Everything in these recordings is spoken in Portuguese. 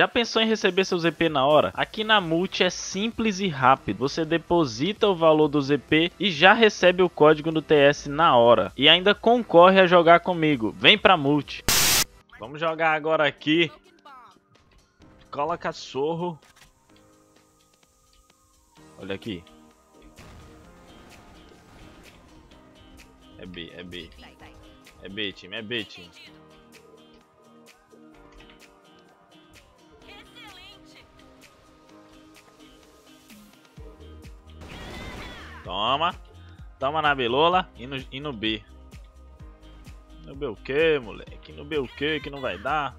Já pensou em receber seu ZP na hora? Aqui na Multi é simples e rápido. Você deposita o valor do ZP e já recebe o código do TS na hora. E ainda concorre a jogar comigo. Vem pra Multi. Vamos jogar agora aqui. Cola cachorro. Olha aqui. É B, é B. É B, time, é B, time. Toma. Toma na belola e no, e no B. No B o que, moleque? No B o que que não vai dar?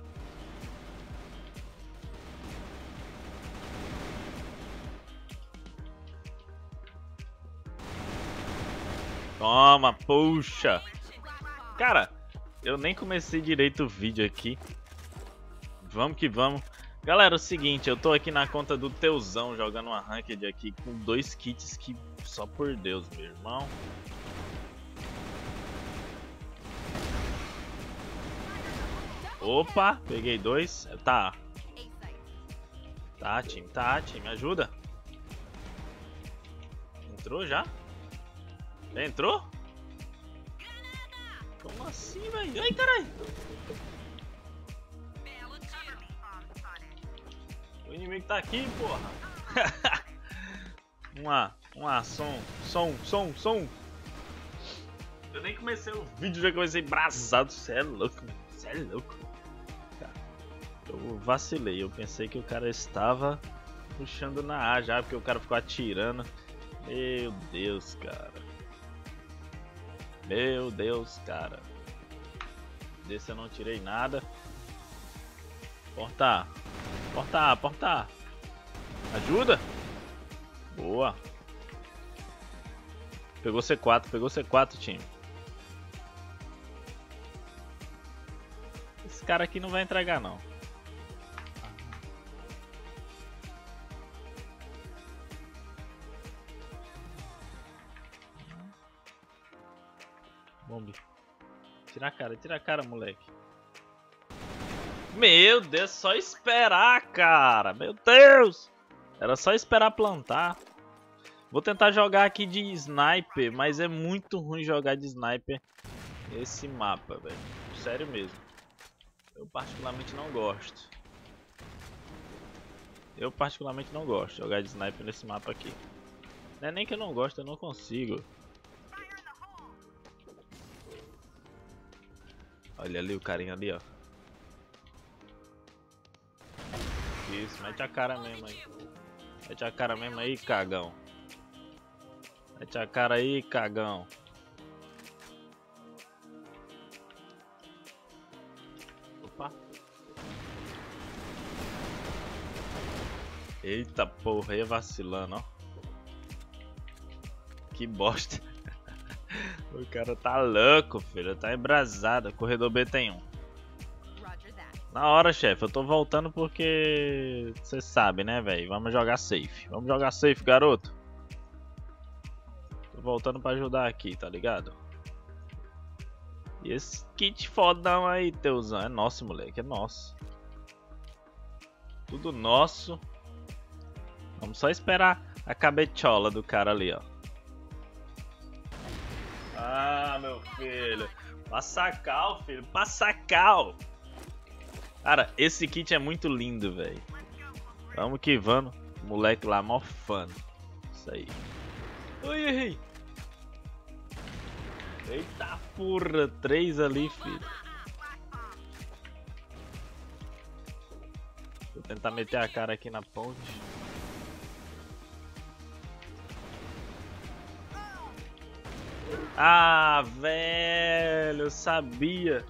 Toma, puxa. Cara, eu nem comecei direito o vídeo aqui. Vamos que vamos. Galera, é o seguinte, eu tô aqui na conta do Teuzão jogando uma ranked aqui com dois kits que só por Deus, meu irmão. Opa, peguei dois. Tá. Tá, time, tá, time, ajuda. Entrou já? Entrou? Como assim, velho? Ai, caralho! Inimigo tá aqui, porra! Vamos lá, vamos lá, som, som, som, som! Eu nem comecei o vídeo, já comecei brasado. Cê é louco, mano. Cê é louco. Eu vacilei, eu pensei que o cara estava puxando na A já, porque o cara ficou atirando. Meu Deus, cara. Meu Deus, cara. Desse eu não tirei nada. Porta. Porta, porta. Ajuda. Boa. Pegou C4, pegou C4, time. Esse cara aqui não vai entregar, não. Bombe. Tira a cara, tira a cara, moleque. Meu Deus, só esperar, cara. Meu Deus. Era só esperar plantar. Vou tentar jogar aqui de sniper, mas é muito ruim jogar de sniper esse mapa, velho. Sério mesmo. Eu particularmente não gosto. Eu particularmente não gosto de jogar de sniper nesse mapa aqui. Não é nem que eu não gosto, eu não consigo. Olha ali o carinha ali, ó. Isso, mete a cara mesmo aí. Mete a cara mesmo aí, cagão. Mete a cara aí, cagão. Opa. Eita porra, ia vacilando, ó. Que bosta. O cara tá louco, filho. Tá embrasado. Corredor B tem um. Na hora, chefe. Eu tô voltando porque... Você sabe, né, velho? Vamos jogar safe. Vamos jogar safe, garoto. Tô voltando pra ajudar aqui, tá ligado? E esse kit fodão aí, Teuzão. É nosso, moleque. É nosso. Tudo nosso. Vamos só esperar a cabechola do cara ali, ó. Ah, meu filho. Passacal, filho. Passacal. Cara, esse kit é muito lindo, velho. Vamos que vamos. Moleque lá, mó fã. Isso aí. Oi, errei. Eita porra, três ali, filho. Vou tentar meter a cara aqui na ponte. Ah, velho, eu sabia.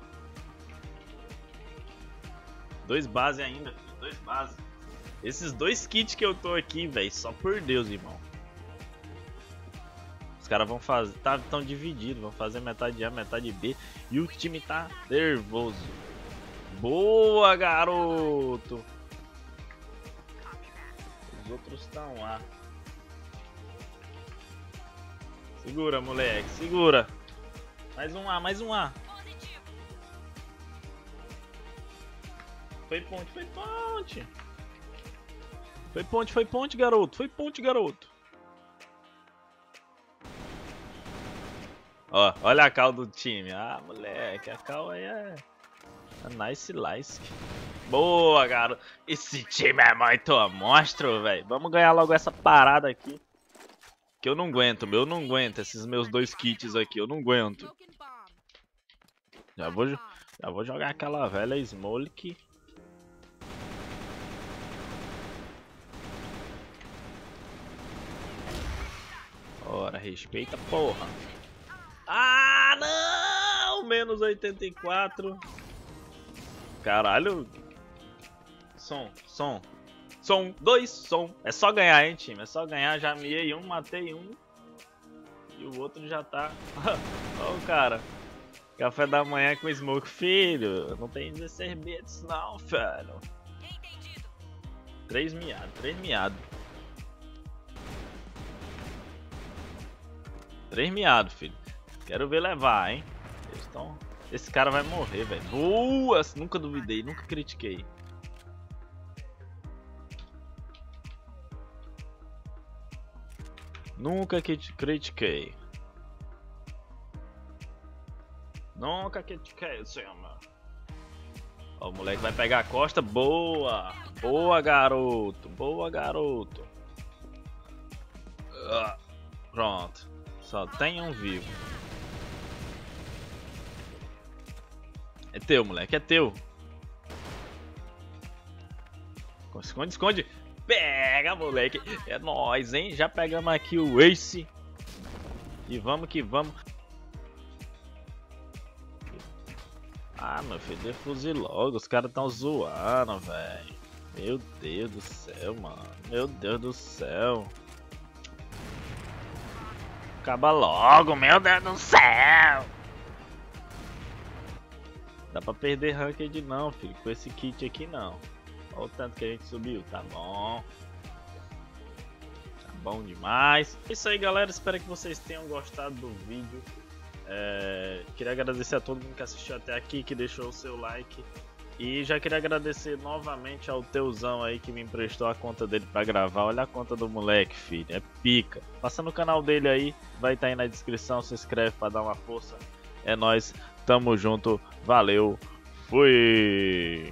Dois bases ainda, filho, dois bases. Esses dois kits que eu tô aqui, velho, só por Deus, irmão. Os caras vão fazer, tá tão divididos, vão fazer metade A, metade B e o time tá nervoso. Boa, garoto. Os outros estão lá. Segura, moleque, segura. Mais um A, mais um A. foi ponte, foi ponte. Foi ponte, foi ponte, garoto. Foi ponte, garoto. Ó, olha a cal do time. Ah, moleque, a cal aí é... é nice Lice. Boa, garoto. Esse time é muito monstro, velho. Vamos ganhar logo essa parada aqui. Que eu não aguento, meu. Eu não aguento esses meus dois kits aqui. Eu não aguento. Já vou, já vou jogar aquela velha Smoke. Respeita, porra. Ah, não! Menos 84. Caralho. Som, som. Som, dois, som. É só ganhar, hein, time? É só ganhar. Já miei um, matei um. E o outro já tá... Ó o cara. Café da manhã com smoke, filho. Não tem 16 bits não, velho. Três miados, três miados. Três miados, filho. Quero ver levar, hein? Eles. Esse cara vai morrer, velho. Boa! Nunca duvidei, nunca critiquei. Nunca critiquei. Nunca critiquei, senhor. Ó, o moleque vai pegar a costa. Boa! Boa, garoto. Boa, garoto. Uh, pronto. Só tem um vivo. É teu, moleque, é teu. Esconde, esconde. Pega, moleque. É nóis, hein? Já pegamos aqui o Ace. E vamos que vamos. Ah, meu filho, defuze logo. Os caras tão zoando, velho. Meu Deus do céu, mano. Meu Deus do céu. Acaba logo, meu Deus do céu! Dá pra perder ranked não, filho. Com esse kit aqui não. Olha o tanto que a gente subiu. Tá bom. Tá bom demais. É isso aí, galera. Espero que vocês tenham gostado do vídeo. É... Queria agradecer a todo mundo que assistiu até aqui, que deixou o seu like. E já queria agradecer novamente ao Teuzão aí que me emprestou a conta dele para gravar. Olha a conta do moleque, filho. É pica. Passa no canal dele aí, vai estar tá aí na descrição. Se inscreve para dar uma força. É nós, tamo junto. Valeu. Fui.